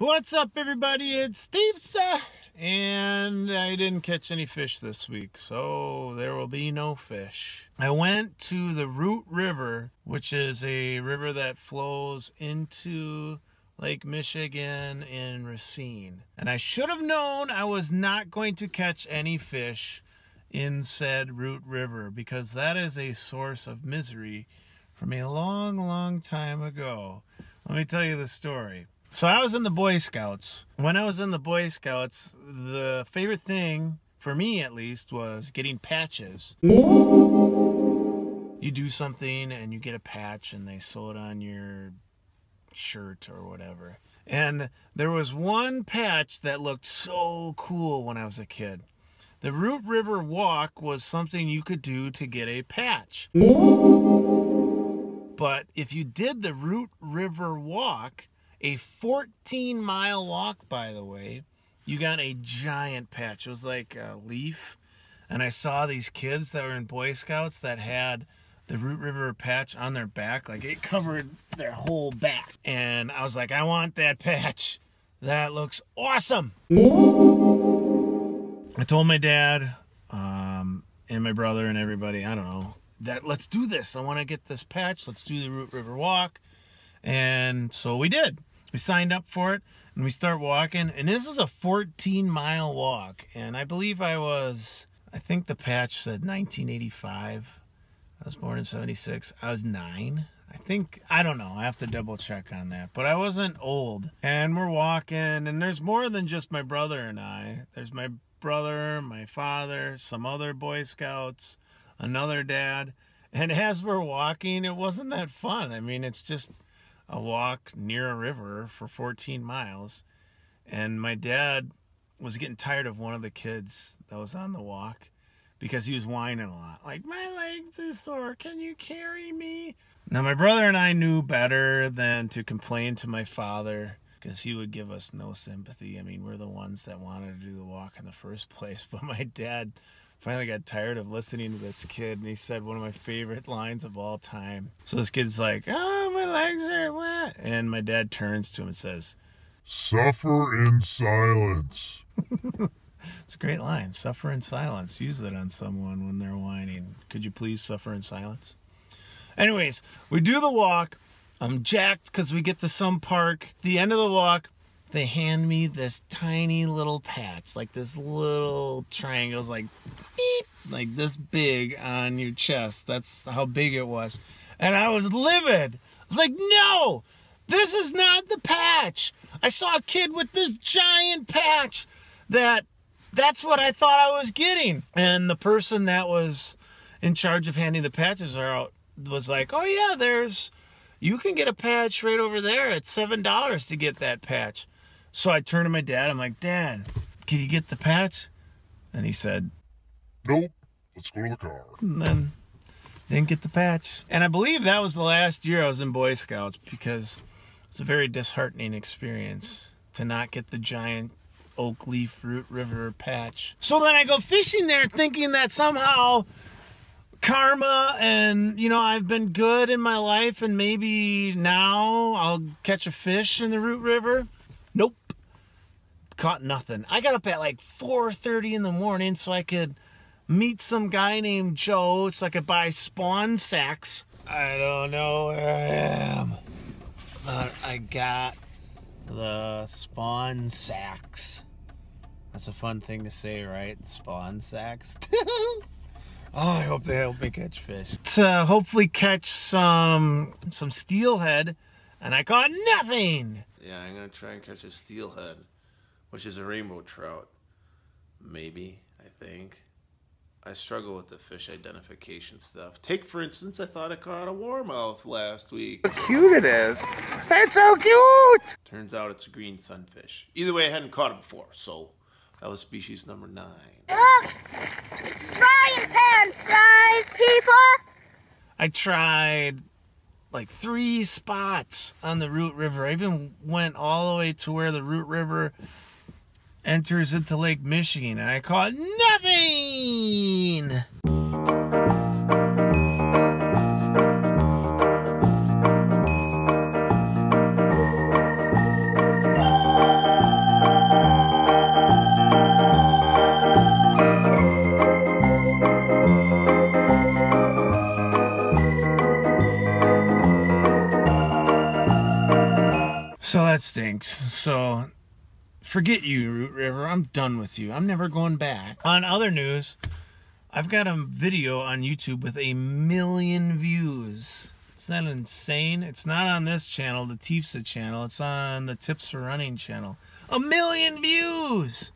What's up, everybody? It's Steve, and I didn't catch any fish this week, so there will be no fish. I went to the Root River, which is a river that flows into Lake Michigan in Racine. And I should have known I was not going to catch any fish in said Root River because that is a source of misery from a long, long time ago. Let me tell you the story. So I was in the Boy Scouts. When I was in the Boy Scouts, the favorite thing, for me at least, was getting patches. You do something and you get a patch and they sew it on your shirt or whatever. And there was one patch that looked so cool when I was a kid. The Root River Walk was something you could do to get a patch. But if you did the Root River Walk, a 14 mile walk, by the way. You got a giant patch. It was like a leaf. And I saw these kids that were in Boy Scouts that had the Root River patch on their back. Like it covered their whole back. And I was like, I want that patch. That looks awesome. I told my dad um, and my brother and everybody, I don't know, that let's do this. I want to get this patch. Let's do the Root River Walk. And so we did we signed up for it and we start walking and this is a 14 mile walk and i believe i was i think the patch said 1985 i was born in 76 i was nine. I think i don't know. I have to double check on that but i wasn't old. And we're walking and there's more than just my brother and i. There's my brother my father some other boy scouts another dad. And as we're walking it wasn't that fun. I mean it's just a walk near a river for 14 miles. And my dad was getting tired of one of the kids that was on the walk because he was whining a lot. Like, my legs are sore. Can you carry me? Now, my brother and I knew better than to complain to my father because he would give us no sympathy. I mean, we're the ones that wanted to do the walk in the first place. But my dad finally got tired of listening to this kid and he said one of my favorite lines of all time. So this kid's like, my legs are wet. And my dad turns to him and says, Suffer in silence. it's a great line. Suffer in silence. Use that on someone when they're whining. Could you please suffer in silence? Anyways, we do the walk. I'm jacked because we get to some park. The end of the walk, they hand me this tiny little patch, like this little triangles, like beep, like this big on your chest. That's how big it was. And I was livid. I was like, no, this is not the patch. I saw a kid with this giant patch that that's what I thought I was getting. And the person that was in charge of handing the patches out was like, oh yeah, there's, you can get a patch right over there. It's $7 to get that patch. So I turned to my dad. I'm like, Dad, can you get the patch? And he said, Nope. Let's go to the car. And then didn't get the patch. And I believe that was the last year I was in Boy Scouts because it's a very disheartening experience to not get the giant oak leaf root river patch. So then I go fishing there thinking that somehow karma and you know I've been good in my life and maybe now I'll catch a fish in the root river. Nope. Caught nothing. I got up at like 4.30 in the morning so I could meet some guy named Joe so I could buy spawn sacks. I don't know where I am. But I got the spawn sacks. That's a fun thing to say, right? Spawn sacks. oh, I hope they help me catch fish. To hopefully catch some some steelhead, and I caught nothing. Yeah, I'm gonna try and catch a steelhead, which is a rainbow trout. Maybe, I think. I struggle with the fish identification stuff. Take, for instance, I thought I caught a warmouth last week. How cute it is. It's so cute! Turns out it's a green sunfish. Either way, I hadn't caught it before, so that was species number nine. Look! Frying pan size, people! I tried like three spots on the Root River. I even went all the way to where the Root River enters into Lake Michigan and I caught nothing. So that stinks. So forget you, Root River. I'm done with you. I'm never going back. On other news, I've got a video on YouTube with a million views. Isn't that insane? It's not on this channel, the Tiefsa channel. It's on the Tips for Running channel. A million views!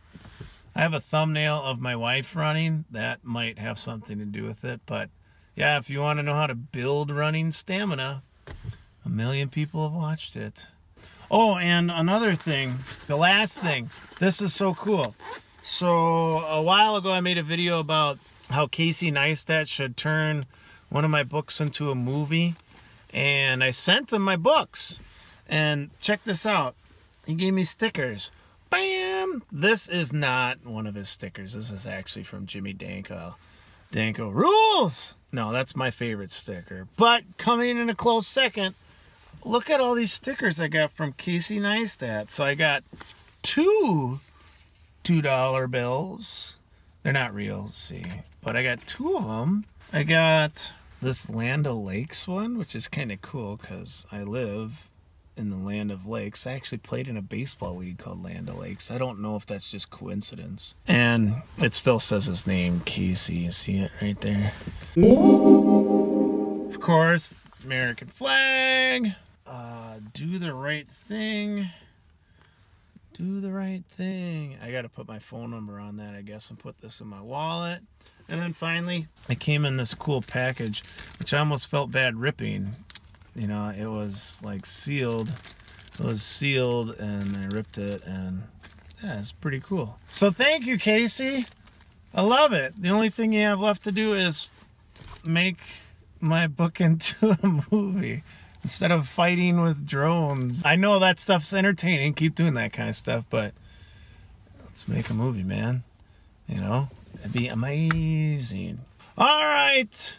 I have a thumbnail of my wife running. That might have something to do with it. But yeah, if you want to know how to build running stamina, a million people have watched it. Oh, and another thing, the last thing. This is so cool. So a while ago, I made a video about how Casey Neistat should turn one of my books into a movie. And I sent him my books. And check this out. He gave me stickers. Bam! This is not one of his stickers. This is actually from Jimmy Danko. Danko rules! No, that's my favorite sticker. But coming in a close second, look at all these stickers I got from Casey Neistat. So I got two $2 bills. They're not real, see. But I got two of them. I got this Land of Lakes one, which is kind of cool because I live in the Land of Lakes. I actually played in a baseball league called Land of Lakes. I don't know if that's just coincidence. And it still says his name, Casey. You see it right there? Of course, American flag. Uh, do the right thing. Do the right thing. I got to put my phone number on that, I guess, and put this in my wallet. And then finally, it came in this cool package, which I almost felt bad ripping. You know, it was like sealed. It was sealed, and I ripped it, and yeah, it's pretty cool. So thank you, Casey. I love it. The only thing you have left to do is make my book into a movie instead of fighting with drones. I know that stuff's entertaining. Keep doing that kind of stuff, but let's make a movie, man. You know? It'd be amazing. All right.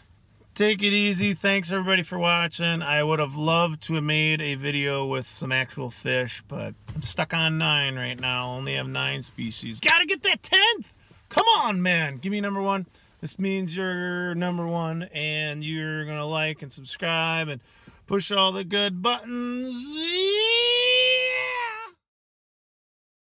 Take it easy. Thanks everybody for watching. I would have loved to have made a video with some actual fish, but I'm stuck on nine right now. Only have nine species. Gotta get that 10th. Come on, man. Give me number one. This means you're number one and you're to like and subscribe and push all the good buttons.